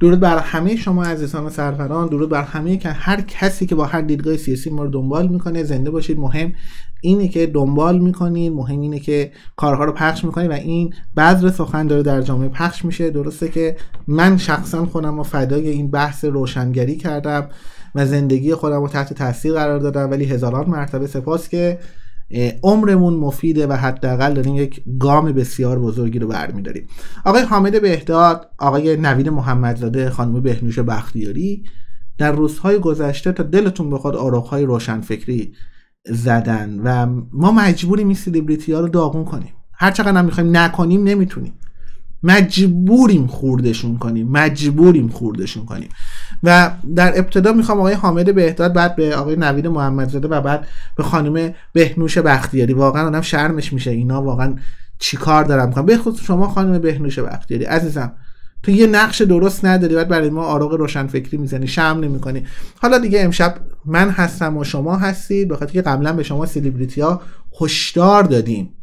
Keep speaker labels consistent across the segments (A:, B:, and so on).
A: درود بر همه شما عزیزان و سروران. درود بر همه که هر کسی که با هر دیدگاه سیاسی ما رو دنبال می‌کنه زنده باشید. مهم اینه که دنبال می‌کنید. مهم اینه که کارها رو پخش می‌کنید و این بذر سخن داره در جامعه پخش میشه. درسته که من شخصا خودم رو فدای این بحث روشنگری کردم و زندگی خودم رو تحت تاثیر قرار دادم ولی هزاران مرتبه سپاس که عمرمون مفیده و حداقل داریم یک گام بسیار بزرگی رو برمیداریم. آقای حامد بهداد آقای نوید محمدزاده خانم بهنوش بختیاری در روزهای گذشته تا دلتون بخواد آراغهای روشنفکری زدن و ما مجبوریم این سلیبریتی ها رو داغون کنیم. هر چقدر هم می‌خوایم نکنیم نمی‌تونیم. مجبوریم خوردشون کنیم. مجبوریم خوردشون کنیم. و در ابتدا می‌خوام آقای حامد بهداد بعد به آقای نوید محمدزاده و بعد به خانم بهنوش بختیاری. واقعا آدم شرمش میشه اینا واقعا چیکار دارم می‌کنم به خصوص شما خانم بهنوش بختیاری. عزیزم تو یه نقش درست نداری بعد برای ما آراغ روشن فکری می‌زنی شم نمی‌کنی. حالا دیگه امشب من هستم و شما هستید بخاطر که قبلا به شما سلیبریتی ها هشدار دادیم.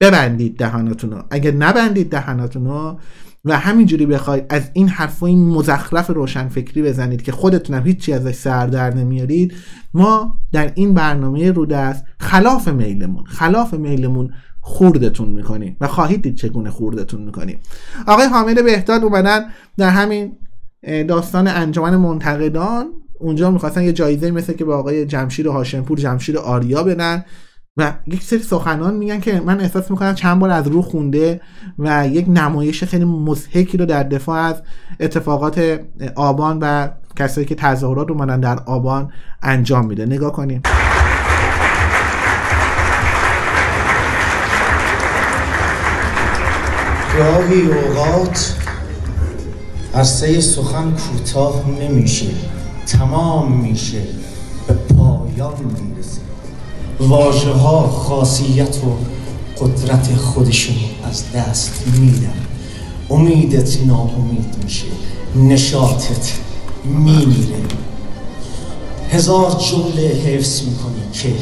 A: ببندید دهاناتون رو اگه نبندید دهاناتون رو و همینجوری بخواید از این حرفای مزخرف روشنفکری بزنید که خودتونم هیچی ازش سر در نمیارید ما در این برنامه رودست خلاف میلمون خلاف میلمون خوردتون می‌کنیم و خواهید دید چگونه خوردتون می‌کنیم. آقای حامد بهداد اومدن در همین داستان انجمن منتقدان. اونجا می‌خواستن یه جایزه مثل که به آقای جمشید هاشمپور جمشید آریا بدن. و یک سری سخنان میگن که من احساس می‌کنم چند بار از رو خونده و یک نمایش خیلی مزهکی رو در دفاع از اتفاقات آبان و کسایی که تظاهرات اومدن در آبان انجام میده. نگاه کنیم.
B: گاهی اوقات عرصه سخن کوتاه نمیشه. تمام میشه. به پایان می‌رسه. واژه ها خاصیت و قدرت خودشون از دست میدن. امیدت ناامید میشه. نشاطت میمیره. هزار جمله حفظ می‌کنی که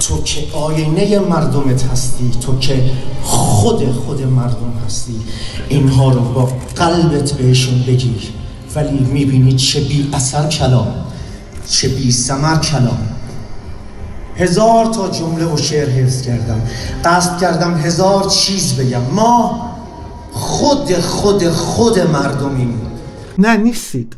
B: تو که آینه مردمت هستی تو که خود خود مردم هستی اینها رو با قلبت بهشون بگیر. ولی می‌بینی چه بی اثر کلام چه بی سمر کلام. هزار تا جمله و شعر حفظ کردم. قصد کردم هزار چیز بگم. ما خود خود خود مردمیم.
A: نه نیستید.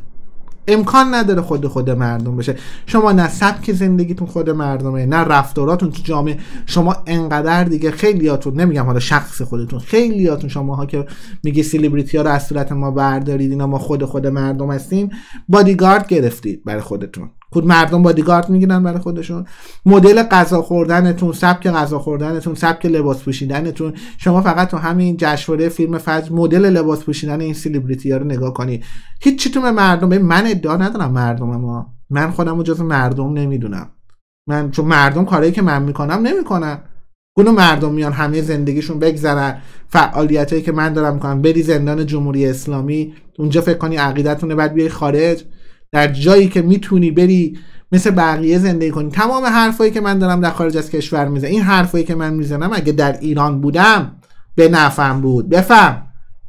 A: امکان نداره خود خود مردم بشه. شما نه سبک زندگیتون خود مردمه نه رفتاراتون تو جامعه. شما انقدر دیگه خیلیاتون نمیگم حالا شخص خودتون خیلیاتون شماها که میگی سلیبریتی ها رو از صورت ما بردارید اینا ما خود خود مردم هستیم. بادیگارد گرفتید برای خودتون. خود مردم بادیگارد می‌گیرن برای خودشون. مدل غذا خوردنتون سبک غذا خوردنتون سبک لباس پوشیدنتون. شما فقط تو همین جشنواره فیلم فجر مدل لباس پوشیدن این سلیبریتی ها رو نگاه کنید هیچ تو مردم من ادعا ندارم مردم ما. من خودم جز مردم نمی‌دونم. من چون مردم کاری که من می‌کنم نمی‌کنن. گونه مردم میان همه زندگیشون بگذرن. فعالیت هایی که من دارم می‌کنم. بری زندان جمهوری اسلامی اونجا فکر کنی عقیدتونه بعد بیای خارج. در جایی که می‌تونی بری مثل بقیه زندگی کنی. تمام حرفایی که من دارم در خارج از کشور می‌زنم این حرفایی که من می‌زنم اگه در ایران بودم به نفعم بود. بفهم.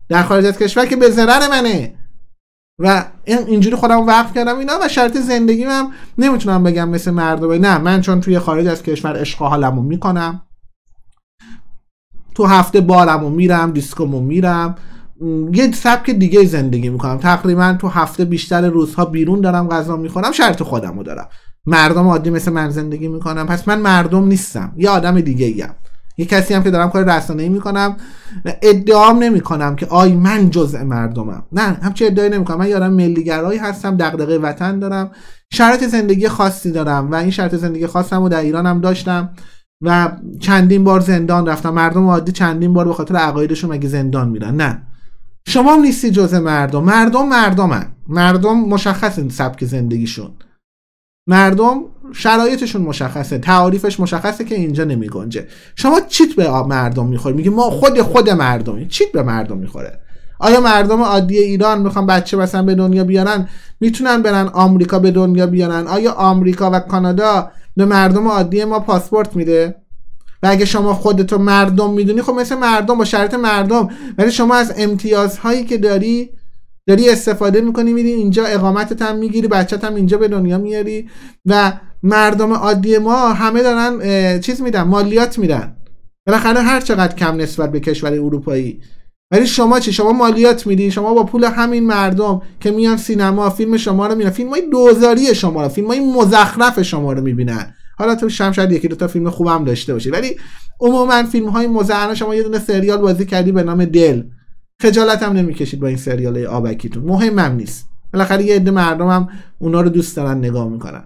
A: در خارج از کشور که به ضرر منه. و اینجوری خودم وقف کردم اینا و شرط زندگی هم نمی‌تونم بگم مثل مردم. نه من چون توی خارج از کشور عشق حالمو می‌کنم تو هفته بارمو میرم دیسکومو میرم یه سبک دیگه زندگی می‌کنم. تقریبا تو هفته بیشتر روزها بیرون دارم غذا می‌خورم شرط خودمو دارم. مردم عادی مثل من زندگی می‌کنم پس من مردم نیستم یه آدم دیگه ایم یه کسی هم که دارم کار رسانه ای می‌کنم ادعام نمی‌کنم که آی من جزء مردمم. نه همچه ادعایی نمی‌کنم. من یارم ملیگرایی هستم دغدغه وطن دارم. شرط زندگی خاصی دارم و این شرط زندگی خاصم رو در ایران هم داشتم و چندین بار زندان رفتم. مردم عادی چندین بار به خاطر عقایدشون مگه زندان میرن؟ نه. شما هم نیستی جزء مردم. مردم مردمن. مردم مشخص سبک زندگیشون. مردم شرایطشون مشخصه. تعاریفش مشخصه که اینجا نمی گنجه شما چیت به مردم می‌خوره میگه ما خود خود مردمی. چیت به مردم می‌خوره؟ آیا مردم عادی ایران می‌خوان بچه مثلا به دنیا بیارن؟ می‌تونن برن آمریکا به دنیا بیارن؟ آیا آمریکا و کانادا به مردم عادی ما پاسپورت میده؟ و اگه شما خودتو مردم می‌دونی خب مثل مردم با شرط مردم. ولی شما از امتیازهایی که داری داری استفاده می‌کنی میری اینجا اقامتت هم می‌گیری بچت هم اینجا به دنیا میاری و مردم عادی ما همه دارن چیز میدن مالیات میدن. بالاخره هر چقدر کم نسبت به کشور اروپایی. ولی شما چی؟ شما مالیات میدین شما با پول همین مردم که میان سینما فیلم شما رو می‌بینن. فیلم های دوزاری شما رو فیلم های مزخرف شما رو می‌بینن. حالا تو شم شاید یکی دو تا فیلم خوبم داشته باشی. ولی عموما فیلم های مزخرف شما یه دونه سریال بازی کردی به نام دل. خجالت هم نمی‌کشید با این سریال های آبکیتون مهمم نیست. بالاخره یه عده مردم هم اونا رو دوست دارن نگاه می‌کنن.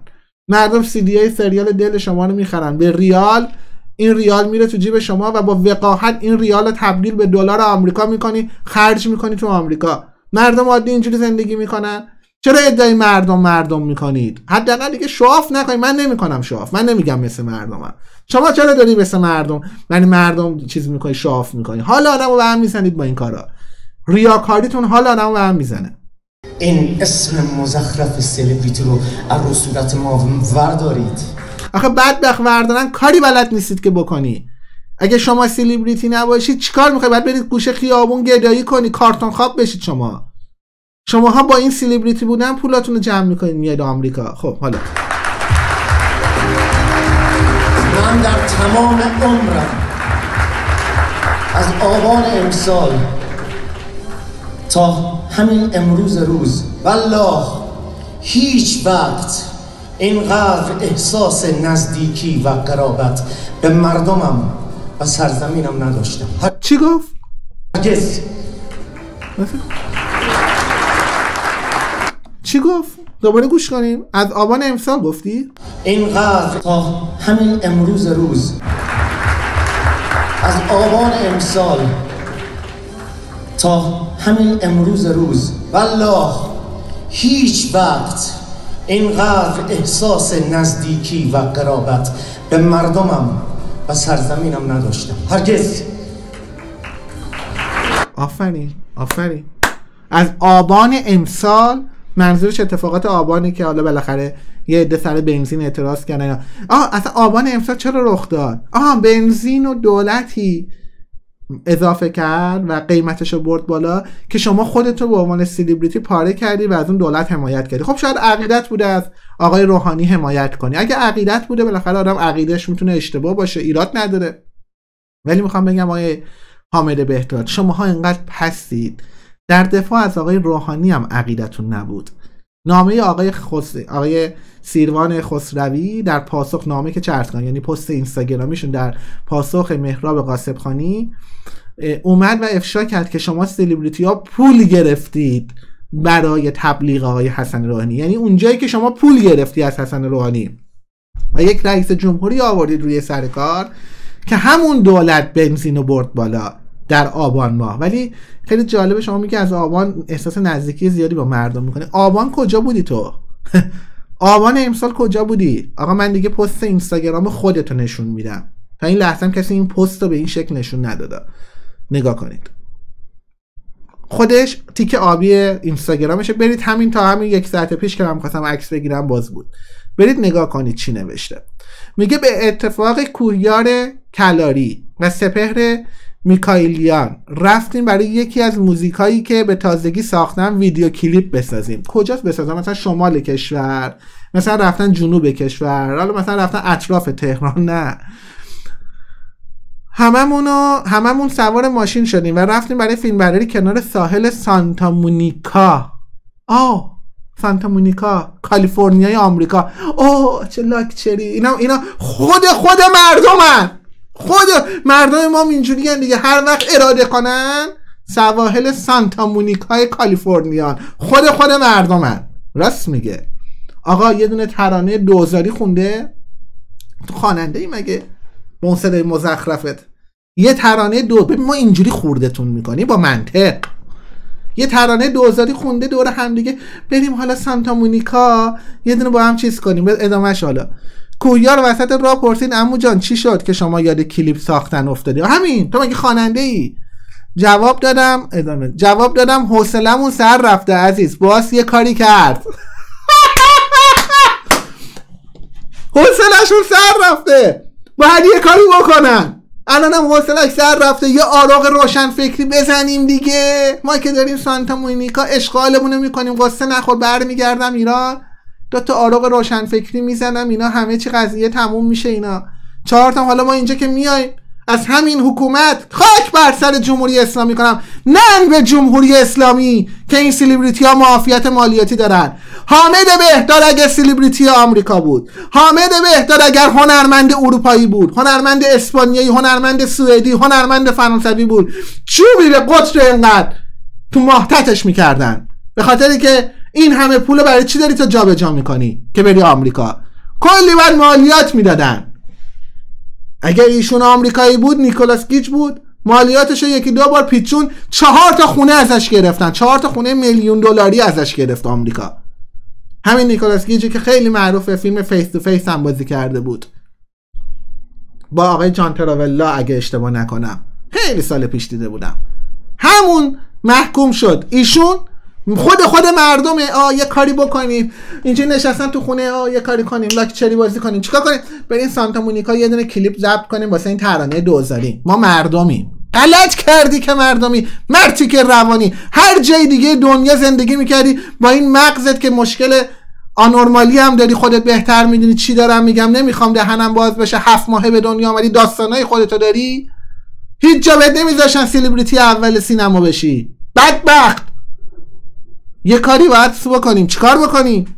A: مردم سی دی ای سریال دل شما رو می‌خرن. به ریال این ریال میره تو جیب شما و با وقاحت این ریال رو تبدیل به دلار آمریکا می‌کنی خرج می‌کنی تو آمریکا. مردم عادی اینجوری زندگی می‌کنن. چرا ادعای مردم مردم می‌کنید؟ حداقل دیگه شواف نکنید. من نمی‌کنم شواف من نمیگم مثل مردمم. شما چرا داری مثل مردم؟ من مردم چیز می‌کنی شواف می‌کنی. حالا آدمو به هم می‌زنید با این کارا. ریاکاریتون حال آدمو به هم می‌زنه.
B: این اسم مزخرف سلبریتی رو از صورت ما وردارید.
A: آخه بدبخ وردارن کاری بلد نیستید که بکنی. اگه شما سلبریتی نباشید چیکار می‌خوای؟ بعد برید گوشه خیابون گدایی کنی کارتون خواب بشید شما. شماها با این سلبریتی بودن پولاتون رو جمع می‌کنید میاد آمریکا. خب حالا.
B: من در تمام عمرم از آبان امسال تا همین امروز روز والله هیچ وقت اینقدر احساس نزدیکی و قرابت به مردمم و سرزمینم نداشتم.
A: چی گفت؟
B: هرگز.
A: چی گفت؟ دوباره گوش کنیم از آبان امسال گفتی؟
B: اینقدر تا همین امروز روز از آبان امسال تا همین امروز روز والله هیچ وقت اینقدر احساس نزدیکی و قرابت به مردمم و سرزمینم نداشتم هرگز
A: آفرین آفرین از آبان امسال منظورش اتفاقات آبانی که حالا بالاخره یه عده سر بنزین اعتراض کردن آه اصلا آبان امسال چرا رخ داد؟ آها بنزین و دولتی اضافه کرد و قیمتش رو برد بالا که شما خودت رو به عنوان سلیبریتی پاره کردی و از اون دولت حمایت کردی. خب شاید عقیدت بوده از آقای روحانی حمایت کنی. اگه عقیدت بوده بالاخره آدم عقیدش می‌تونه اشتباه باشه ایراد نداره. ولی می‌خوام بگم آقای حامد بهداد شماها اینقدر پستید. در دفاع از آقای روحانی هم عقیدتون نبود. نامه آقای خس... آقای سیروان خسروی در پاسخ نامه که چرت یعنی پست اینستاگرامیشون در پاسخ مهراب قاسبخانی اومد و افشا کرد که شما سلیبریتی ها پول گرفتید برای تبلیغ آقای حسن روحانی. یعنی اونجایی که شما پول گرفتی از حسن روحانی. و یک رئیس جمهوری آوردید روی سر کار که همون دولت بنزین رو برد بالا. در آبان ماه. ولی خیلی جالبه شما میگه از آبان احساس نزدیکی زیادی با مردم می‌کنه آبان کجا بودی تو؟ آبان امسال کجا بودی؟ آقا من دیگه پست اینستاگرام خودتو نشون میدم. تا این لحظه هم کسی این پست رو به این شکل نشون نداده. نگاه کنید. خودش تیک آبی اینستاگرامشه. برید همین تا همین یک ساعت پیش که من خواستم عکس بگیرم باز بود. برید نگاه کنید چی نوشته. میگه به اتفاق کوهیار کلاری و سپهر میکایلیان. رفتیم برای یکی از موزیکایی که به تازگی ساختن ویدیو کلیپ بسازیم. کجاست بسازم؟ مثلا شمال کشور. مثلا رفتن جنوب کشور. حالا مثلا رفتن اطراف تهران. نه. هممونو هممون سوار ماشین شدیم و رفتیم برای فیلم برداری کنار ساحل سانتا مونیکا. آه سانتا مونیکا کالیفرنیای آمریکا. اوه چه لاکچری. اینا اینا خود خود مردمن. خود مردم ما اینجوری دیگه. هر وقت اراده کنن سواحل سانتا مونیکای کالیفرنیا خود خود مردمن راست میگه. آقا یه دونه ترانه دوزاری خونده؟ تو خواننده ای مگه؟ با صدای مزخرفت. یه ترانه دو ببین ما اینجوری خوردتون می‌کنیم با منطق. یه ترانه دوزاری خونده دور هم دیگه بریم حالا سانتا مونیکا یه دونه با هم چیز کنیم. ادامهش حالا. کویار وسط راه پرسید امو جان چی شد که شما یاد کلیپ ساختن افتادی؟ همین تو مگه خواننده ای جواب دادم ادامه جواب دادم حوصلمون سر رفته عزیز باس یه کاری کرد. حوصلشون سر رفته باید یه کاری بکنن. الانم حوصلش سر رفته یه آراغ روشن فکری بزنیم دیگه. ما که داریم سانتا مونیکا اشغالمون می‌کنیم قصه نخور برمیگردم ایران. دو تا آروغ روشن فکری می‌زنم اینا همه چی قضیه تموم میشه اینا. چهار تا حالا ما اینجا که میایم از همین حکومت خاک بر سر جمهوری اسلامی کنم. نه به جمهوری اسلامی که این سلیبریتی ها معافیت مالیاتی دارن. حامد بهداد اگر سلیبریتی آمریکا بود. حامد بهداد اگر هنرمند اروپایی بود هنرمند اسپانیایی هنرمند سوئدی هنرمند فرانسوی بود چوبی به قطر اینقدر تو ماتحتش می‌کردن. به خاطری که این همه پول برای چی داری تو جابجا می‌کنی که بری آمریکا؟ کلی برا مالیات می‌دادن. اگر ایشون آمریکایی بود نیکولاس کیج بود مالیاتش یکی دو بار پیچوند چهار تا خونه ازش گرفتن. چهار تا خونه میلیون دلاری ازش گرفت آمریکا. همین نیکولاس کیجی که خیلی معروفه فیلم Face to Face هم بازی کرده بود. با آقای جان تراولتا اگه اشتباه نکنم. خیلی سال پیش دیده بودم. همون محکوم شد. ایشون خود خود مردمه آ یه کاری بکنیم. اینجا نشستن تو خونه آ یه کاری کنیم. لاک چری بازی کنیم. چیکار کنیم؟ بریم سانتا مونیکا یه دونه کلیپ ضبط کنیم واسه این ترانه دوزاری. ما مردمیم. غلط کردی که مردمی. مرتی که روانی. هر جای دیگه دنیا زندگی می‌کردی. با این مغزت که مشکل آنورمالی هم داری خودت بهتر می‌دونی چی دارم میگم. نمی‌خوام دهنم باز بشه. هفت ماهه به دنیا آمدی. داستانای خودتو داری؟ هیچ جا بهت نمیذاشن سلبریتی اول سینما بشی. بدبخت. یه کاری باید بکنیم. چیکار بکنیم؟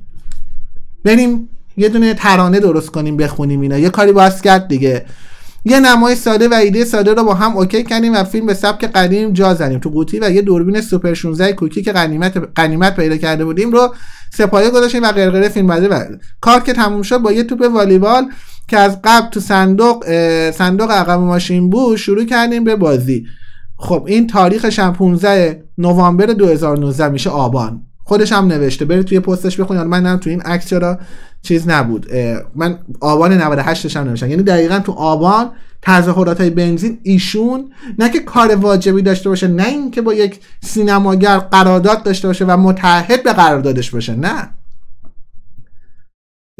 A: بریم یه دونه ترانه درست کنیم بخونیم اینا. یه کاری باید کرد دیگه. یه نمای ساده و ایده ساده رو با هم OK کردیم و فیلم به سبک قدیم جا زدیم. تو قوطی و یه دوربین سوپر 16 کوکی که غنیمت غنیمت پیدا کرده بودیم رو سه‌پایه گذاشتیم و قرقره فیلم بده و کار که تموم شد با یه توپ والیبال که از قبل تو صندوق صندوق عقب ماشین بود شروع کردیم به بازی. خب این تاریخش هم 15 نوامبر 2019 میشه آبان. خودش هم نوشته. برید توی پستش بخونید. من هم تو این عکس چرا چیز نبود. من آبان 98 هم نوشتم. یعنی دقیقا تو آبان تظاهرات های بنزین ایشون نه که کار واجبی داشته باشه نه اینکه با یک سینماگر قرارداد داشته باشه و متحد به قراردادش باشه نه.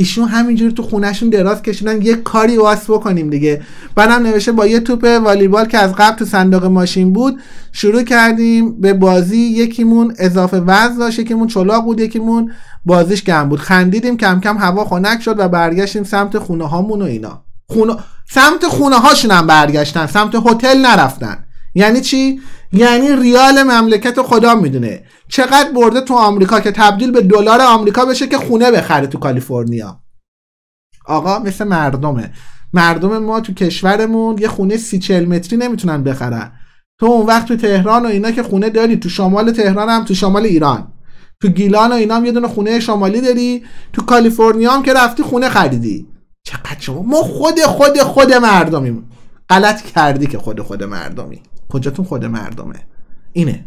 A: ایشون همینجوری تو خونهشون دراز کشیدن یه کاری واس بکنیم دیگه. بعدم نوشته با یه توپ والیبال که از قبل تو صندوق ماشین بود شروع کردیم به بازی. یکیمون اضافه وزن داشت یکیمون چلاق بود یکیمون بازیش گم بود. خندیدیم کم کم هوا خنک شد و برگشتیم سمت خونه هامون و اینا. خونه سمت خونه هاشون هم برگشتن سمت هتل نرفتن. یعنی چی؟ یعنی ریال مملکت خدا می‌دونه. چقدر برده تو آمریکا که تبدیل به دلار آمریکا بشه که خونه بخره تو کالیفرنیا. آقا مثل مردمه. مردم ما تو کشورمون یه خونه سی چل متری نمی‌تونن بخرن. تو اون وقت تو تهران و اینا که خونه داری تو شمال تهران هم تو شمال ایران. تو گیلان و اینا هم یه دونه خونه شمالی داری. تو کالیفرنیا هم که رفتی خونه خریدی. چقدر شما ما خود خود خود مردمیم. غلط کردی که خود خود مردمی. کجاتون خود مردمه؟ اینه.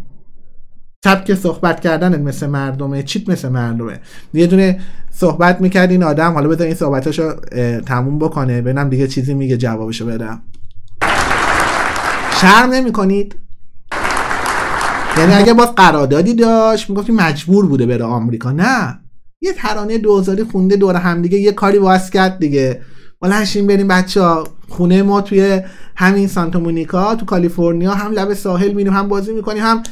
A: که صحبت کردن مثل مردمه چیت مثل مردمه. یه دونه صحبت می‌کرد این آدم حالا بذار این صحبتاشو تموم بکنه ببینم دیگه چیزی میگه جوابشو بدم. شرم نمی کنید یعنی اگه باز قراردادی داشت می‌گفتی مجبور بوده بره آمریکا. نه. یه ترانه دوزاری خونده دور همدیگه یه کاری واس کرد دیگه. هشیم بریم بچه ها. خونه ما توی همین سانتا مونیکا تو کالیفرنیا هم لب ساحل میریم هم بازی می‌کنیم هم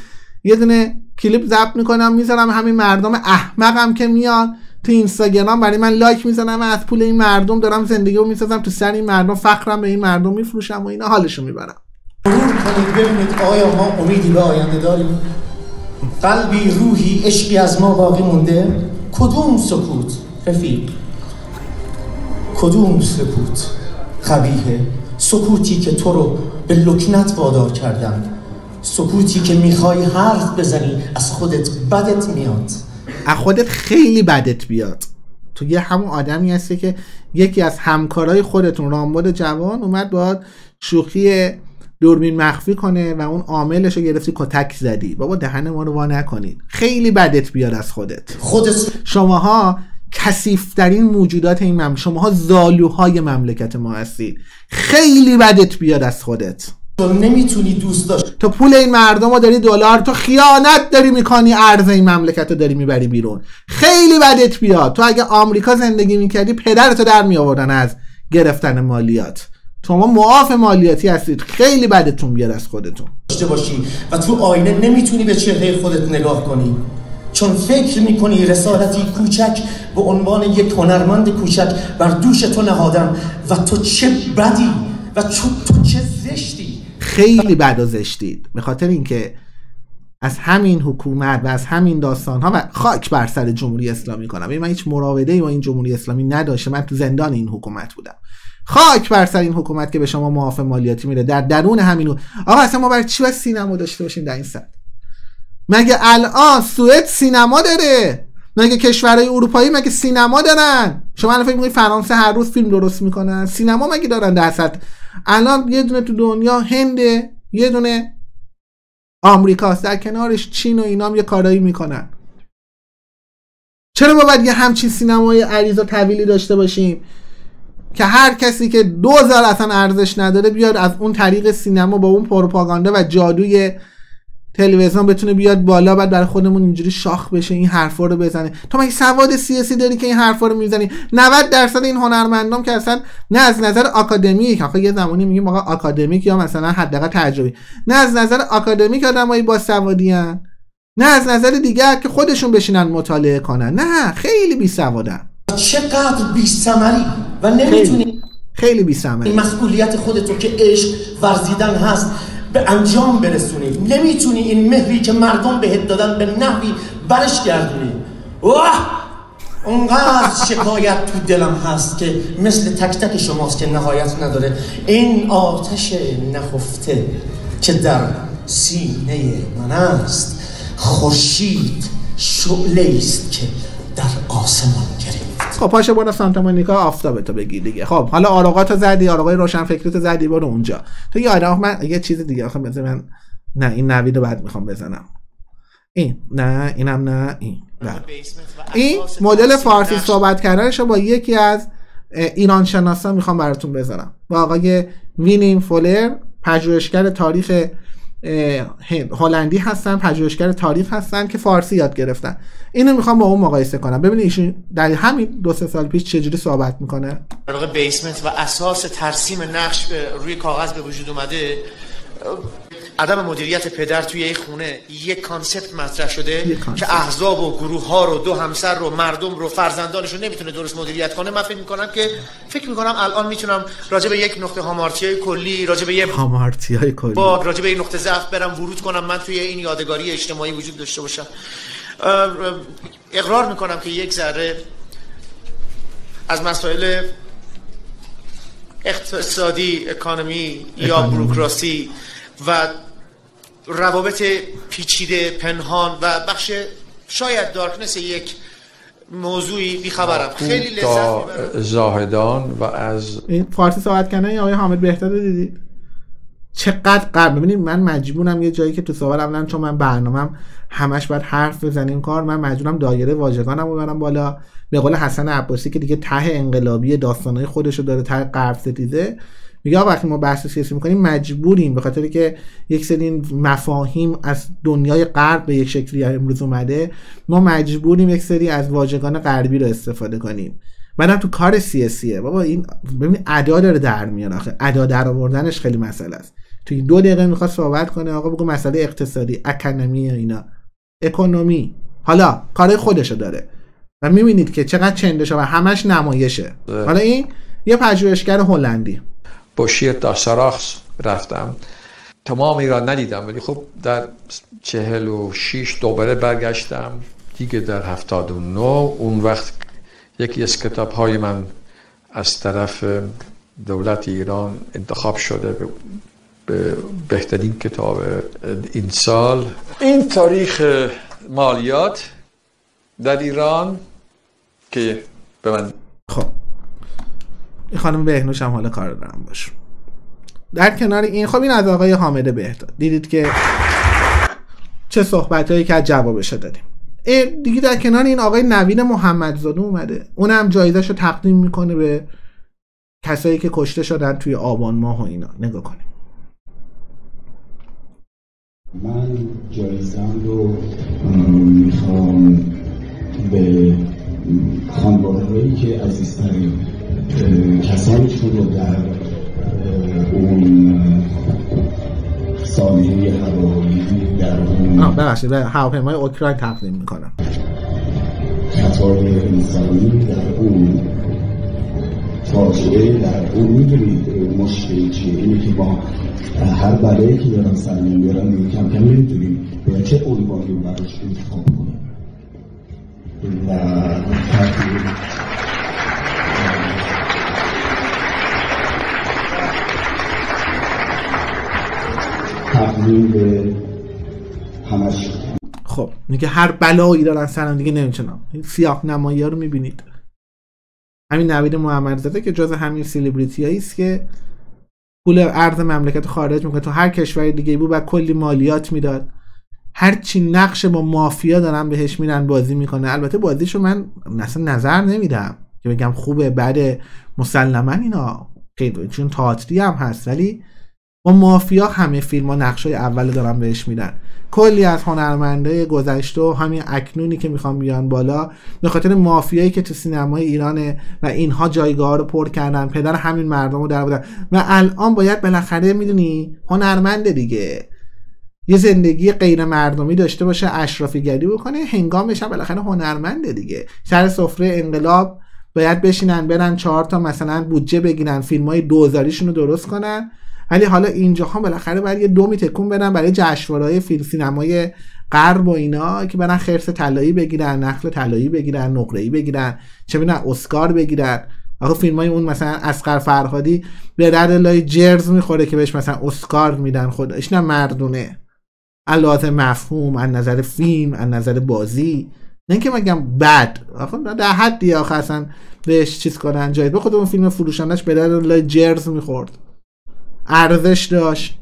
A: یه دونه کلیپ ضبط می‌کنم می‌ذارم همین مردم احمقم که میان تو اینستاگرام. برای من لایک می‌زنم از پول این مردم دارم زندگی رو می‌سازم. تو سر این مردم فخرم به این مردم میفروشم و اینا. حالشو می‌برم.
B: ببینید آیا ما امیدی به آینده داریم؟ قلبی روحی عشقی از ما باقی مونده؟ کدوم سکوت رفیق؟ کدوم سکوت خبیه سکوتی که تو رو به لکنت وادار کردن سکوتی که می‌خوای حرف بزنی از خودت بدت میاد.
A: از خودت خیلی بدت بیاد. تو یه همون آدمی هستی که یکی از همکارای خودتون رامبد جوان اومد باید شوخی دوربین مخفی کنه و اون عاملش رو گرفتی کتک زدی. بابا دهن ما رو وا نکنید. خیلی بدت بیاد از خودت.
B: خودت
A: شماها کسیفترین موجودات این مملکت. شماها زالوهای مملکت ما هستید. خیلی بدت بیاد از خودت.
B: تو نمی‌تونی دوست داشت.
A: تو پول این مردم رو داری دلار تو خیانت داری می‌کنی ارز این مملکت رو داری می‌بری بیرون. خیلی بدت بیاد. تو اگه آمریکا زندگی می‌کردی پدرتو در میآوردن از گرفتن مالیات. شما معاف مالیاتی هستید. خیلی بدتون بیاد از خودتون.
B: داشته باشی. و تو آینه نمی‌تونی به چهره خودت نگاه کنی. چون فکر می‌کنی رسالتی کوچک به عنوان یک هنرمند کوچک بر دوش تو نهادم. و تو چه بدی و تو چه زشتی.
A: خیلی بد و زشتید. به خاطر اینکه از همین حکومت و از همین داستان ها و خاک بر سر جمهوری اسلامی کنم. من هیچ مراوده با این جمهوری اسلامی نداشته من تو زندان این حکومت بودم. خاک بر سر این حکومت که به شما معاف مالیاتی میده. در درون همین آقا اصلا ما برای چی باید سینما داشته باشیم در این سطح؟ مگه الان سوئد سینما داره؟ مگه کشورهای اروپایی مگه سینما دارن؟ شما الان فکر فرانسه هر روز فیلم درست می‌کنن؟ سینما مگه دارن در سطح؟ الان یه دونه تو دنیا هنده یه دونه آمریکاست در کنارش چین و اینام یه کارایی می‌کنن. چرا ما باید یه همچین سینمای عریض و طویلی داشته باشیم؟ که هر کسی که دوزار اصلا ارزش نداره بیاد از اون طریق سینما با اون پروپاگاندا و جادوی تلویزیون بتونه بیاد بالا بعد برای خودمون اینجوری شاخ بشه این حرفا رو بزنه. تو مگه سواد سیاسی داری که این حرفا رو می‌زنی؟ 90 درصد این هنرمندان که اصلا نه از نظر آکادمیک آخه یه زمانی میگیم آقا آکادمیک یا مثلا حداقل تجربی. نه از نظر آکادمیک آدمایی با سوادی هن. نه از نظر دیگر که خودشون بشینن مطالعه کنن. نه خیلی بی سوادن.
B: چقدر بی سمری و نمی‌تونی
A: خیلی بی سمری
B: مسئولیت خودتو که عشق ورزیدن هست به انجام برسونی. نمی‌تونی این مهری که مردم بهت دادن به نحوی برش گردونی. واه! اونقدر شکایت تو دلم هست که مثل تک تک شماست که نهایت نداره. این آتش نخفته که در سینه من است. خورشید شعله است که در آسمان گرفت.
A: خب پاشه برو سانتا مونیکا آفتابه تو بگی دیگه. خب حالا آراغات زدی آراغای روشن فکریت زدی برو اونجا. تو یادم من یه چیز دیگه آخه بذار من نه این نوید رو بعد می‌خوام بزنم. این نه اینم نه این. بله. این مدل فارسی صحبت کردنش با یکی از ایران شناسان می‌خوام براتون بذارم با آقای وینیم فولر پژوهشگر تاریخ هلندی هستن پژوهشگر تاریخ هستن که فارسی یاد گرفتن. اینو می‌خوام با اون مقایسه کنم. ببینید ایشون در همین دو سه سال پیش چجوری صحبت می‌کنه؟
C: در basement و اساس ترسیم نقش روی کاغذ به وجود اومده عدم مدیریت پدر توی یک خونه یک concept مطرح شده که احزاب و گروه ها رو دو همسر رو مردم رو فرزندانش رو نمی‌تونه درست مدیریت کنه. من فکر می‌کنم که فکر می‌کنم الان می‌تونم راجع به یک نقطه هامارتیای کلی راجع به یک
A: هامارتیای کلی.
C: با راجع به یک نقطه ضعف برم ورود کنم. من توی این یادگاری اجتماعی وجود داشته باشم. اقرار می‌کنم که یک ذره از مسائل اقتصادی اکانومی یا بروکراسی و روابط پیچیده پنهان و بخش شاید دارکنس یک موضوعی بیخبرم خیلی لذت
D: زاهدان و از
A: این فارسی صحبت کنه یا آقای حامد بهتر دیدید چقدر قرب ببینید من مجبورم یه جایی که تو سوال اولا چون من برنامهم همش باید حرف بزنیم کار من مجبورم دایره واژگانم رو برم بالا. به قول حسن عباسی که دیگه ته انقلابی داستانهای خودشو داره ته غرب ستیزه میگه وقتی ما بحث سیاسی می‌کنیم مجبوریم به خاطر که یک سری مفاهیم از دنیای غرب به یک شکلی امروز اومده ما مجبوریم یک سری از واژگان غربی رو استفاده کنیم. بعدم تو کار سیاسیه. بابا این ببین ادا داره در میاد آخه. ادا در آوردنش خیلی مسئله است. تو این دو دقیقه می‌خواد صحبت کنه آقا بگو مسئله اقتصادی اکانومی اینا. اکونومی. حالا کار خودشو داره. و می‌بینید که چقدر چندشه و همش نمایشه. حالا این یه پژوهشگر هلندی.
D: با شیر تا سراخ رفتم. تمام ایران ندیدم ولی خب در چهل و شیش دوباره برگشتم. دیگه در هفتاد و نو اون وقت یکی از کتاب های من از طرف دولت ایران انتخاب شده به بهترین کتاب این سال این تاریخ مالیات در ایران که به من
A: خب. این خانم بهنوش هم حالا کار دارم باش در کنار این خب این از آقای حامد بهداد. دیدید که چه صحبت هایی که از جوابش دادیم. دیگه در کنار این آقای نوین محمدزاده اومده. اونم جایزش رو تقدیم می‌کنه به کسایی که کشته شدن توی آبان ماه و اینا. نگاه کنیم.
E: من جایزم رو می‌خوام به خانواده هایی که عزیزترین کسانشون رو در اون سالیه هوایی در اون
A: ببخشید به هواپیمای اوکراین تقدیم می‌کنم.
E: کتار انسانی در اون فاجعه در اون می‌دونید مشکلی چیه؟ اینه که با هر بلایی که دارم سر میارن کم کم نمی‌دونیم به چه عنوانی براش انتخاب کنیم
A: خب میگه هر بلایی دارن سرم دیگه نمی‌تونم این سیاه نمایی ها رو می‌بینید. همین نوید محمد زاده که جز همین سیلیبریتی است که پول ارز مملکت خارج می‌کنه. تو هر کشور دیگه بود و کلی مالیات می‌داد. هر چی نقش با مافیا دارن بهش میرن بازی می‌کنه. البته بازیشو من اصلا نظر نمیدم که بگم خوبه بعد مسلما اینا. چون تاتری هم هست ولی با مافیا همه فیلم ها نقش های اول دارن بهش میدن. کلی از هنرمنده گذشته و همین اکنونی که می‌خوام بیان بالا به خاطر مافیایی که تو سینمای ایرانه و اینها جایگاه رو پر کردن. پدر همین مردم رو در بودن. و الان باید بالاخره می‌دونی هنرمنده دیگه. یه زندگی غیر مردمی داشته باشه اشرافی گری بکنه هنگامش هم بالاخره هنرمنده دیگه. سر سفره انقلاب باید بشینن برن چهار تا مثلا بودجه بگیرن فیلم های دوزاریشون رو درست کنن. ولی حالا اینجا هم بالاخره باید یه دومی تکون بدن برای جشنواره‌های فیلم سینمای غرب و اینا که برن خرس طلایی بگیرن نخل طلایی بگیرن نقره‌ای بگیرن چه می‌دونن اسکار بگیرن. آخه فیلم های اون مثلا اسقر فرهادی به درد لای جرز می‌خوره که بهش مثلا اسکار میدن خودش نه مردونه. علاوه مفهوم از نظر فیلم از نظر بازی. نه اینکه مگم بد. آخه در حدی آخه اصلا بهش چیز کنن جایی به خود اون فیلم فروشندش به لای جرز می‌خورد. ارزش داشت.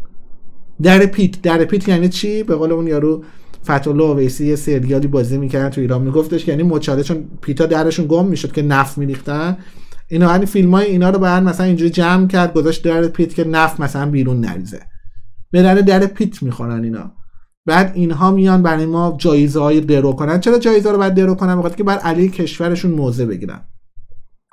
A: در پیت در پیت یعنی چی؟ به قول اون یارو فتولا ویسی یه سریالی بازی می‌کردن تو ایران. میگفتش یعنی مچاله چون پیتا درشون گم می‌شد که نفت میریختن. اینا یعنی فیلم های اینا رو بعد مثلا اینجوری جمع کرد گذاشت در پیت که نفت مثلا بیرون نریزه. به در در پیت می‌خورن اینا. بعد اینها میان برای ما جایزه های درو کنن. چرا جایزه رو بعد درو کنن؟ بخاطر که بر علی کشورشون موزه بگیرن.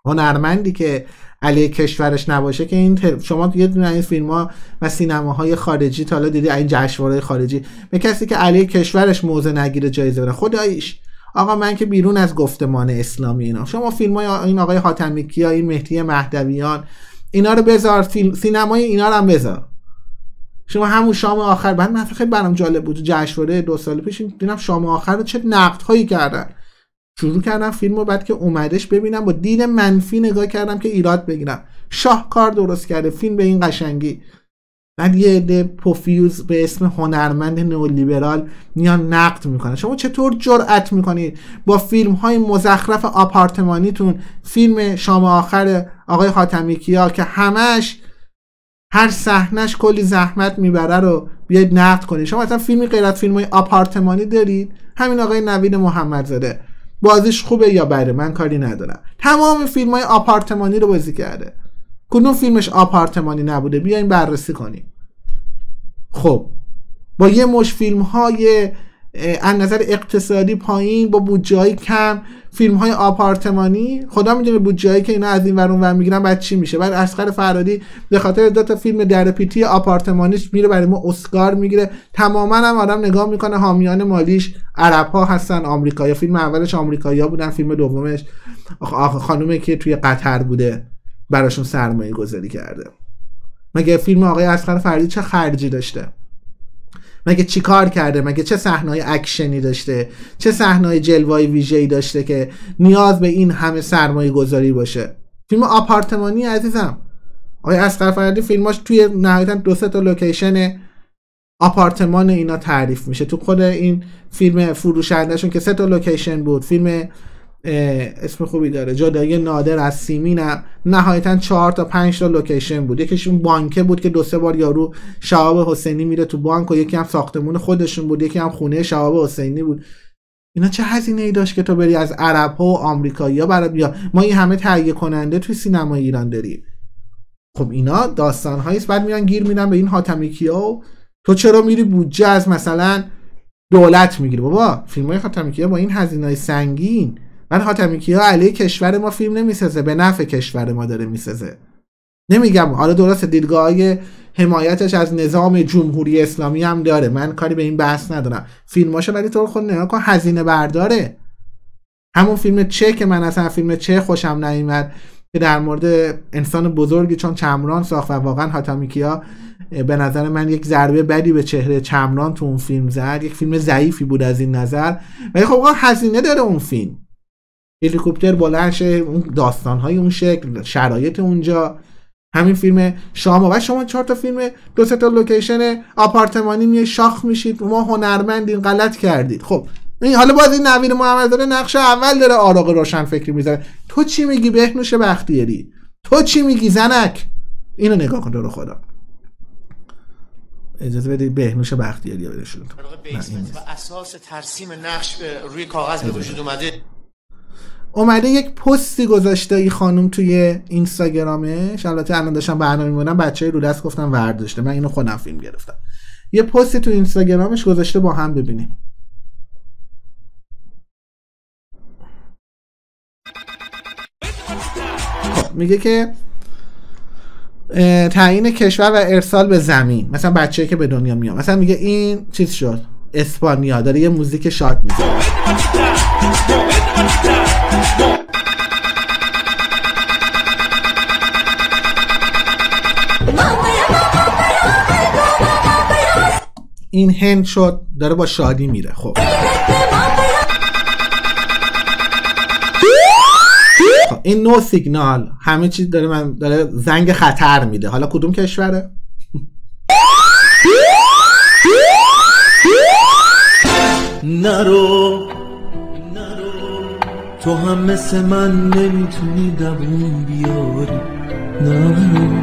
A: هنرمندی که علیه کشورش نباشه که این شما یه دونه این فیلم ها و سینماهای خارجی تا حالا دیدی؟ این جشنواره خارجی. به کسی که علیه کشورش موزه نگیره جایزه بده. خداییش آقا من که بیرون از گفتمان اسلامی اینا. شما فیلم های این آقای حاتمی کیا این مهدی مهدویان اینا رو بذار. فیلم سینمای اینا رو هم بذار. شما همون شام آخر بعد من خیلی برام جالب بود جشنواره دو سال پیش دیدم شام آخر رو چه نقد هایی کردن. شروع کردم فیلم رو بعد که اومدش ببینم با دید منفی نگاه کردم که ایراد بگیرم. شاهکار درست کرده فیلم به این قشنگی. بعد یه عده پوفیوز به اسم هنرمند نئولیبرال میان نقد می‌کنن. شما چطور جرأت می‌کنید با فیلم های مزخرف آپارتمانیتون فیلم شام آخر آقای خاتمی کیا که همش هر صحنش کلی زحمت می‌بره رو بیاید نقد کنید. شما مثلا فیلمی غیر از فیلم های آپارتمانی دارید؟ همین آقای نوید محمد زاده بازیش خوبه یا بره من کاری ندارم. تمام فیلم های آپارتمانی رو بازی کرده. کدوم فیلمش آپارتمانی نبوده؟ بیاین بررسی کنیم. خب با یه مش فیلم های از نظر اقتصادی پایین با بودجه کم فیلم های آپارتمانی. خدا می‌دونه بودجه که اینا از این ور اون می‌گیرن بعد چی میشه. بعد اسقر فرادی به خاطر دو تا فیلم در پیتی آپارتمانیش میره برای ما اسکار می‌گیره. تماما هم آدم نگاه می‌کنه حامیان مالیش عرب ها هستن آمریکایی فیلم اولش آمریکایی بودن فیلم دومش خانومه که توی قطر بوده براشون سرمایه گذاری کرده. مگه فیلم آقای اصغر فرهادی چه خرجی داشته؟ مگه چیکار کرده؟ مگه چه صحنه‌های اکشنی داشته؟ چه صحنه‌های جلوه‌ای ویژه‌ای داشته که نیاز به این همه سرمایه گذاری باشه؟ فیلم آپارتمانی عزیزم. آقای اصغر فرهادی فیلماش توی نهایتا دو سه تا لوکیشن آپارتمان اینا تعریف میشه. تو خود این فیلم فروشندهشون که سه تا لوکیشن بود فیلم اسم خوبی داره. جدایی نادر از سیمین نهایتا چهار تا پنج تا لوکیشن بود. یکیشون بانکه بود که دو سه بار یارو شهاب حسینی میره تو بانک و یکی هم ساختمون خودشون بود یکی هم خونه شهاب حسینی بود. اینا چه هزینه ای داشت که تو بری از عرب ها و آمریکایی ها برای بیا ما این همه تهیه کننده توی سینما ایران داریم. خب اینا داستان هاییست بعد میان گیر میدن به این حاتمی و تو چرا میری بودجه از مثلا دولت می‌گیری؟ بابا فیلم های با این هزینه های سنگین. من حاتمی کیا علیه کشور ما فیلم نمی‌سازه به نفع کشور ما داره می‌سازه. نمیگم حالا درست دیدگاه های حمایتش از نظام جمهوری اسلامی هم داره. من کاری به این بحث ندارم. فیلماشو ولی تو خود نگاه کن هزینه برداره. همون فیلم چه که من اصلا فیلم چه خوشم نیومد که در مورد انسان بزرگی چون چمران ساخت و واقعا هاتامیکیا به نظر من یک ضربه بدی به چهره چمران تو اون فیلم زد. یک فیلم ضعیفی بود از این نظر. ولی خب هزینه داره اون فیلم. هلیکوپتر بلند شه اون داستان های اون شکل شرایط اونجا. همین فیلم شما و شما چهار تا فیلم دو تا لوکیشن آپارتمانی میای شاخ میشید ما هنرمندین غلط کردید. خب این حالا باز این نوید محمد داره نقش اول داره آراغ روشن فکری می‌ذاره. تو چی میگی بهنوش بختیاری؟ تو چی میگی زنک؟ اینو نگاه کن رو خدا. اجازه بدید بهنوش بختیاری ها
C: شد و اساس ترسیم نقش روی کاغذ به وجود اومده.
A: اومده یک پستی گذاشته ای خانم توی اینستاگرامش. البته الان داشتم برنامه میمونم بچه رو دست گفتم ورداشته من اینو خودم فیلم گرفتم. یه پستی تو اینستاگرامش گذاشته با هم ببینیم. میگه که تعیین کشور و ارسال به زمین. مثلا بچه که به دنیا میاد. مثلا میگه این چیز شد. اسپانیا داره یه موزیک شاد می‌زنه. این هند شد داره با شادی میره خب. این نو سیگنال همه چیز داره من داره زنگ خطر میده. حالا کدوم کشوره؟ نرو. تو هم مثل من نمی‌تونی دوون بیاری. نرو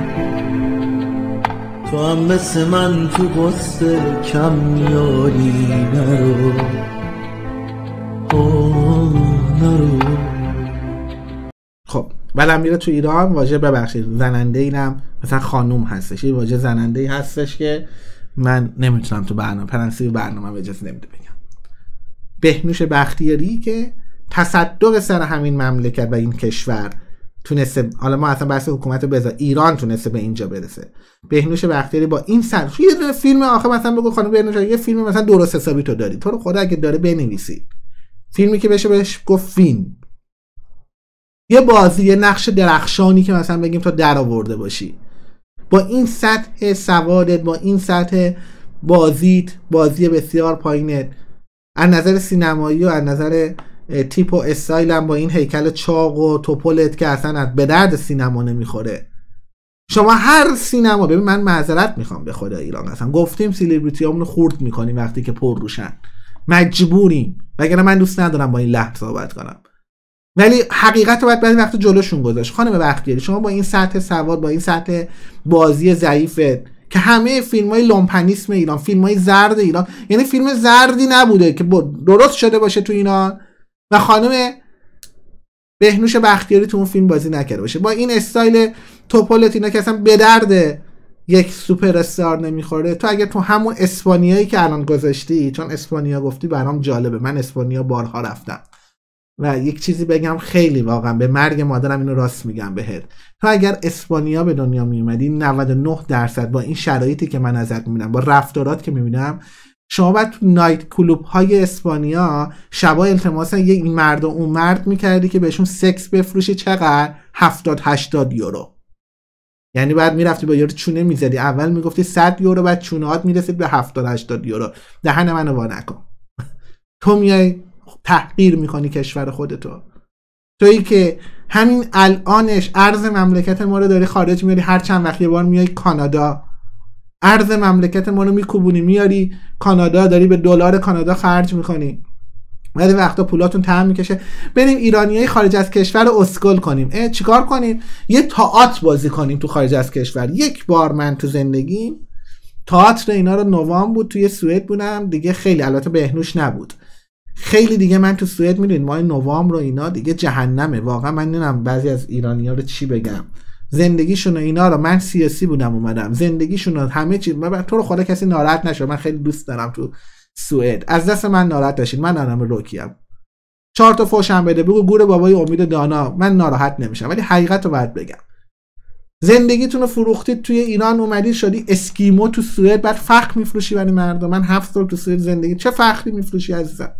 A: تو هم مثل من تو قصه کم میاری. نرو نرو خب بعدم میره تو ایران واژه ببخشید زننده اینم. مثلا خانوم هستش یه واژه زننده ای هستش که من نمی‌تونم تو برنامه پرنسی برنامه به نمیده بگم. بهنوش بختیاری که تصدق سر همین مملکت و این کشور تونسته حالا ما اصلا بحث حکومت بذار ایران تونسته به اینجا برسه. بهنوش بختیاری با این سر یه فیلم آخه مثلا بگو خانم بهنوش یه فیلم مثلا درست حسابی تو داری. تو رو خدا اگه داره بنویسی. فیلمی که بشه بهش گفت فیلم. یه بازی یه نقش درخشانی که مثلا بگیم تو در آورده باشی. با این سطح سوادت با این سطح بازیت بازی بسیار پایینت. از نظر سینمایی و از نظر تیپ و استایل با این هیکل چاق و تپلت که اصلا به درد سینما نمی‌خوره. شما هر سینما ببین من معذرت می‌خوام به خدا ایران. اصلا گفتیم سیلیبریتی رو خرد می‌کنیم وقتی که پررو شن. مجبوریم. وگرنه من دوست ندارم با این لحن صحبت کنم. ولی حقیقت رو باید بعضی وقت جلوشون گذاشت. خانم بختیاری شما با این سطح سواد با این سطح بازی ضعیفت که همه فیلم های لومپنیسم ایران فیلم های زرد ایران یعنی فیلم زردی نبوده که درست شده باشه تو اینا. و خانم بهنوش بختیاری تو اون فیلم بازی نکرده باشه. با این استایل توپولت اینا که اصلا به درد یک سوپر استار نمی‌خوره. تو اگر تو همون اسپانیایی که الان گذاشتی چون اسپانیا گفتی برام جالبه. من اسپانیا بارها رفتم. و یک چیزی بگم خیلی واقعا به مرگ مادرم اینو راست میگم بهت. تو اگر اسپانیا به دنیا میومدی 99 درصد با این شرایطی که من ازت می‌بینم با رفتارات که می‌بینم شما باید تو نایت کلوب های اسپانیا شبا التماس یه این مرد و اون مرد می‌کردی که بهشون سکس بفروشی چقدر؟ 70 80 یورو. یعنی بعد می‌رفتی با یارو چونه می‌زدی. اول می‌گفتی 100 یورو بعد چونهات می‌رسید به 70 80 یورو. دهن منو وا نکن. تو میای تحقیر می‌کنی کشور خودتو. تویی که همین الانش ارز مملکت ما رو داری خارج میاری هر چند وقت یه بار میای کانادا ارز مملکت ما رو میکوبونی میاری کانادا داری به دلار کانادا خرج می‌کنی. بعد وقتا پولاتون تهم می‌کشه. بریم ایرانیای خارج از کشور رو اسکل کنیم. اه چیکار کنیم؟ یه تئاتر بازی کنیم تو خارج از کشور. یک بار من تو زندگیم تئاتر اینا رو نوام بود توی سوئد بودم. دیگه خیلی البته بهنوش نبود. خیلی دیگه من تو سوئد می‌دونید ماه نوامبر و اینا دیگه جهنمه. واقعا من نمی‌دونم بعضی از ایرانی ها رو چی بگم. زندگیشون و اینا رو من سیاسی بودم اومدم زندگیشون همه چی من تو رو خدا کسی ناراحت نشه من خیلی دوست دارم تو سوئد. از دست من ناراحت داشتید من آدم روکیم. چهار تا فوشم بده بگو گور بابای امید دانا من ناراحت نمیشم ولی حقیقت رو باید بگم. زندگیتون رو فروختید توی ایران اومدید شدی اسکیمو تو سوئد بعد فخر میفروشی برای مردم. من هفت سال تو سوئد زندگی چه فخری میفروشی عزیزم؟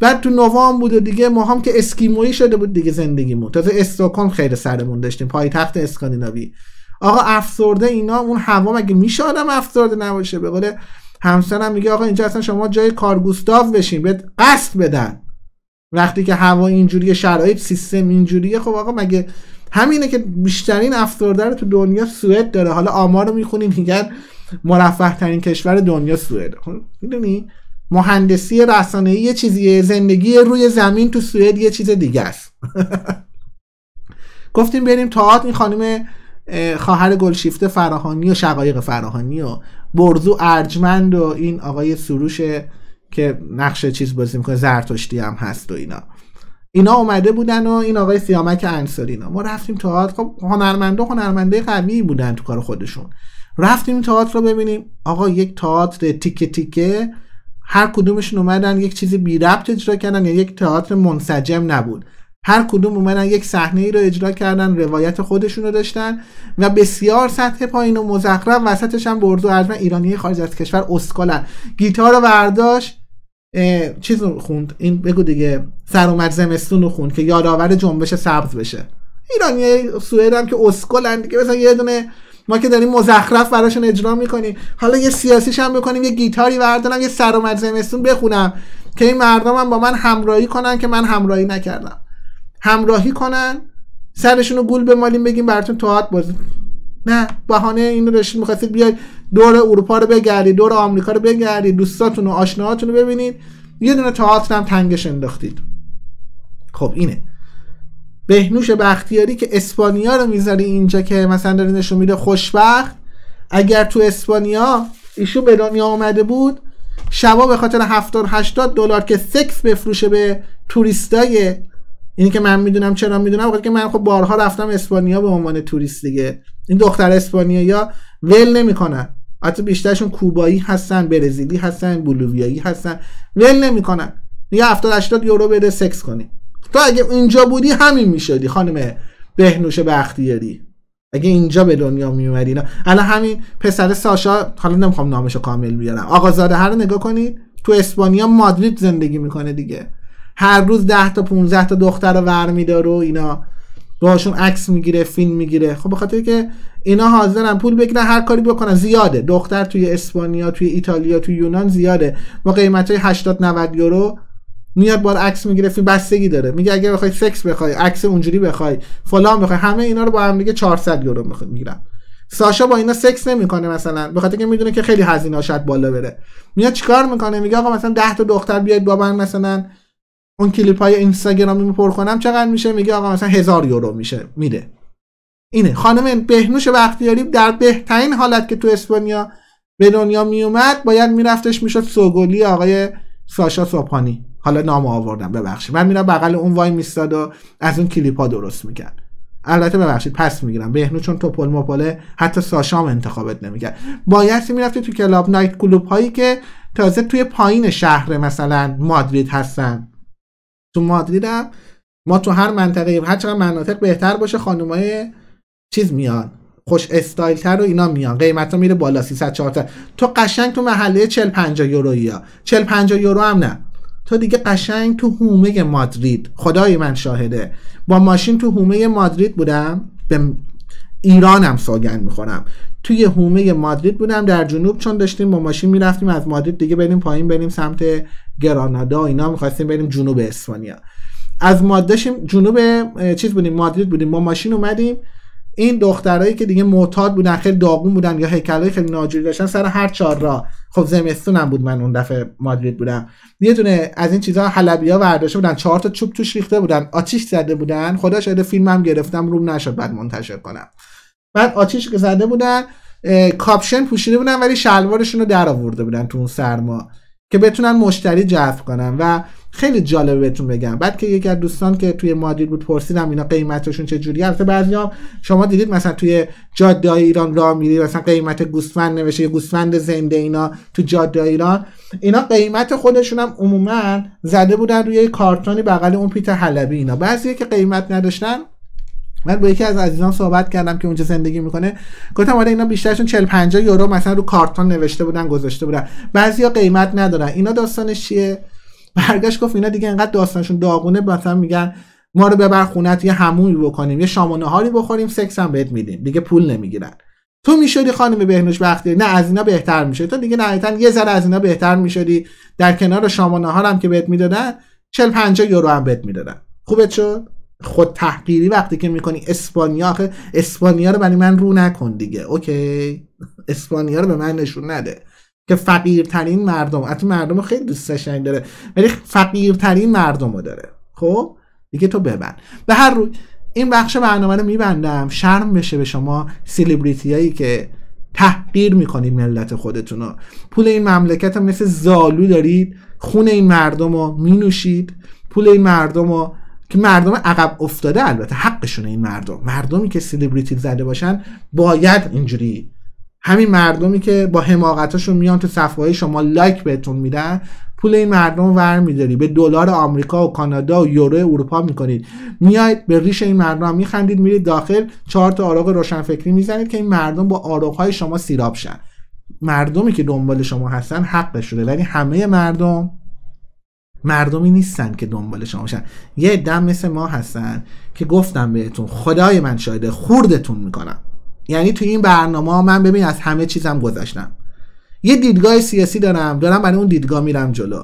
A: بعد تو نوام بود و دیگه ما هم که اسکیمویی شده بود دیگه زندگیمون. تازه استوکن خیلی سرمون داشتیم پایتخت اسکاندیناوی. آقا افسرده اینا اون هوا مگه میشه آدم افسرده نباشه؟ به قول همسرم میگه آقا اینجا اصلا شما جای کارگوستاو بشین به قصد بدن. وقتی که هوا اینجوریه شرایط سیستم اینجوریه خب آقا مگه همینه که بیشترین افسرده رو تو دنیا سوئد داره؟ حالا آمار رو می‌خونیم میگن مرفه ترین کشور دنیا سوئد. خب می‌دونی؟ مهندسی رسانه‌ای یه چیزیه زندگی روی زمین تو سوئد یه چیز دیگه است. گفتیم بریم تئاتر این خانم خواهر گلشیفته فراهانی و شقایق فراهانی و برزو ارجمند و این آقای سروش که نقش چیز بازی می‌کنه زرتشتی هم هست و اینا. اینا اومده بودن و این آقای سیامک انصاری اینا. ما رفتیم تئاتر خب هنرمنده هنرمنده قوی بودن تو کار خودشون. رفتیم تئاتر رو ببینیم. آقا یک تئاتر تیکه تیکه هر کدومشون اومدن یک چیزی بی ربط اجرا کردن یا یک تئاتر منسجم نبود. هر کدوم اومدن یک صحنه ای رو اجرا کردن روایت خودشون رو داشتن و بسیار سطح پایین و مزخرف وسطش هم برزو ارجمن ایرانی خارج از کشور اسکالن. گیتار رو برداشت چیز رو خوند. این بگو دیگه سر زمستون رو خوند که یادآور جنبش سبز بشه. ایرانی سوئد هم که اسکلن دیگه مثلا یه دونه ما که داریم مزخرف براشون اجرا می‌کنیم. حالا یه سیاسیش هم بکنیم یه گیتاری بردارم یه سر اومد زمستون بخونم که این مردم هم با من همراهی کنن که من همراهی نکردم. همراهی کنن سرشون رو گول بمالیم بگیم براتون توات بازی. نه بهانه این رو داشتید می‌خواستید بیاید دور اروپا رو بگردید دور آمریکا رو بگردید دوستاتون و آشناهاتون رو ببینید. یه دونه تئاتر هم تنگش انداختید. خب اینه. بهنوش بختیاری که اسپانیا رو می‌ذاری اینجا که مثلا داره نشون میده خوشبخت اگر تو اسپانیا ایشون به دنیا آمده بود شبا به خاطر 70 80 دلار که سکس بفروشه به توریستای اینی که من می‌دونم چرا می‌دونم که من خب بارها رفتم اسپانیا به عنوان توریست دیگه. این دختر اسپانیا ول نمی‌کنن. حتی بیشترشون کوبایی هستن برزیلی هستن بولوویایی هستن. ول نمی‌کنن. یه 70 80 یورو بده سکس کنی. تو اگه اینجا بودی همین می‌شدی خانم بهنوش بختیاری. اگه اینجا به دنیا میومدی الان همین پسر ساشا حالا نمی‌خوام نامشو کامل بیارم. آقازاده هر رو نگاه کنید تو اسپانیا مادرید زندگی می‌کنه دیگه. هر روز 10 تا 15 تا دختر رو ور میداره و اینا. باشون عکس می‌گیره فیلم می‌گیره. خب بخاطر که اینا حاضرن پول بگیرن هر کاری بکنن. زیاده. دختر توی اسپانیا توی ایتالیا توی یونان زیاده. با قیمت های 80 90 یورو میاد بار عکس می‌گیره فیلم بستگی داره. میگه اگه بخوای سکس بخوای عکس اونجوری بخوای فلان بخوای همه اینا رو با هم دیگه 400 یورو می‌گیرن. ساشا با اینا سکس نمی‌کنه مثلا به خاطر که می‌دونه که خیلی هزینه شاید بالا بره. میاد چیکار می‌کنه؟ میگه آقا مثلا 10 تا دختر بیاید با من مثلا اون کلیپ های اینستاگرامی پر کنم چقدر میشه؟ میگه آقا مثلا هزار یورو میشه میده. اینه. خانم بهنوش بختیاری در بهترین حالت که تو اسپانیا به دنیا میومد باید میرفتش می‌شد سوگلی آقای ساشا سوپانی. حالا نام آوردم ببخشید. من میرم بغل اون وای میستاد و از اون کلیپ ها درست می‌کرد. البته ببخشید پس می‌گیرم. بهنو چون توپل مپله حتی ساشام انتخابت نمی‌کرد. باید می‌رفتی تو کلاب نایت کلوب هایی که تازه توی پایین شهر مثلا مادرید هستن. تو مادرید هم ما تو هر منطقه هر چقدر مناطق بهتر باشه خانمای چیز میان. خوش استایل تر و اینا میان. قیمتا میره بالا 300 400 تو قشنگ تو محله 40 50 یورویی ها. 40 50 یورو هم نه. تو دیگه قشنگ تو هومه مادرید. خدای من شاهده. با ماشین تو هومه مادرید بودم. به ایرانم سوگند می‌خورم. توی هومه مادرید بودم در جنوب چون داشتیم با ماشین می‌رفتیم. از مادرید دیگه بریم پایین بریم سمت گرانادا اینا. می‌خواستیم بریم جنوب اسپانیا. از مادشیم جنوب چیز بودیم مادرید بودیم. با ماشین اومدیم. این دخترایی که دیگه معتاد بودن خیلی داغون بودن یا هیکلای خیلی ناجوری داشتن سر هر چهار را خب زمستونم بود من اون دفعه مادرید بودم. یه دونه از این چیزها حلبیا برداشته بودن چهار تا چوب توش ریخته بودن آتیش زده بودن. خدا شده فیلمم گرفتم روم نشد بعد منتشر کنم. بعد آتیش که زده بودن کاپشن پوشیده بودن ولی شلوارشون رو در آورده بودن تو اون سرما که بتونن مشتری جذب کنن و خیلی جالبه بهتون بگم. بعد که یکی از دوستان که توی مادرید بود پرسیدم اینا قیمتشون چه جوری البته بعضیام شما دیدید مثلا توی جاده ایران راه میری مثلا قیمت گوسفند نوشته گوسفند زنده اینا تو جاده ایران. اینا قیمت خودشون هم عموما زده بودن روی کارتونی بغل اون پیت حلبی اینا. بعضی که قیمت نداشتن من با یکی از عزیزان صحبت کردم که اونجا زندگی می‌کنه. گفتم آره اینا بیشترشون 40 50 یورو مثلا رو کارتون نوشته بودن گذاشته بودن. بعضیا قیمت ندارن. اینا داستانش چیه؟ برگشت گفت اینا دیگه انقدر داستانشون داغونه مثلا میگن ما رو ببر خونت یه همومی بکنیم یه شام و نهاری بخوریم سکس هم بهت میدیم. دیگه پول نمی‌گیرن. تو می‌شدی خانم بهنوش بختیاری؟ نه از اینا بهتر میشه تو دیگه نهایتا یه ذره از اینا بهتر می‌شدی. در کنار شام و نهار هم که بهت می‌دادن 40 50 یورو هم بهت می‌دادن. خوبت شد؟ خود تحقیری وقتی که می‌کنی اسپانیا آخه اسپانیا رو برای من رو نکن دیگه. اوکی. اسپانیا رو به من نشون نده. که فقیرترین مردم حتی مردم خیلی دوست داره ولی فقیرترین مردم رو داره. خب؟ دیگه تو ببند. به هر روی این بخش برنامه رو میبندم. شرم بشه به شما سیلیبریتی هایی که تحقیر می‌کنید ملت خودتون رو. پول این مملکت رو مثل زالو دارید خون این مردم رو مینوشید. پول این مردم رو که مردم عقب افتاده البته حقشونه این مردم. مردمی که سیلیبریتی زده باشن باید اینجوری همین مردمی که با حماقتاشون میان تو صفحه شما لایک بهتون میدن پول این مردم رو ور میداری به دلار آمریکا و کانادا و یورو اروپا می‌کنید. میاید به ریش این مردم میخندید میرید داخل چهار تا آراغ روشنفکری می‌زنید که این مردم با آراغ های شما سیراب شن. مردمی که دنبال شما هستن حق شده ولی همه مردم مردمی نیستن که دنبال شما باشن یه دم مثل ما هستن که گفتم بهتون خدای من شاهده خوردتون می‌کنم. یعنی تو این برنامه من ببین از همه چیزم گذاشتم یه دیدگاه سیاسی دارم دارم برای اون دیدگاه میرم جلو.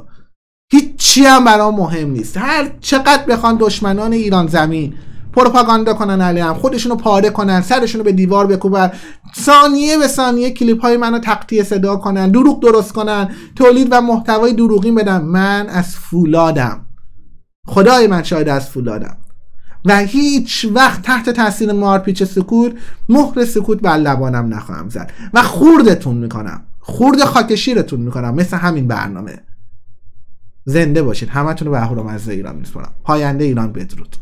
A: هیچی هم برام مهم نیست. هر چقدر بخوان دشمنان ایران زمین پروپاگاندا کنن علیهم خودشونو پاره کنن سرشونو به دیوار بکوبن ثانیه به ثانیه کلیپ های منو تقطیع صدا کنن دروغ درست کنن تولید و محتوای دروغی بدم من از فولادم. خدای من شاید از فولادم. و هیچ وقت تحت تاثیر مارپیچ سکوت مهر سکوت بر لبانم نخواهم زد. و خوردتون می‌کنم. خورد خاکشیرتون می‌کنم. مثل همین برنامه. زنده باشید همتون رو به اهورامزد ایران میسپرم پاینده ایران بدرود.